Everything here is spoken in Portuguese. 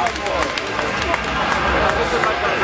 Você vai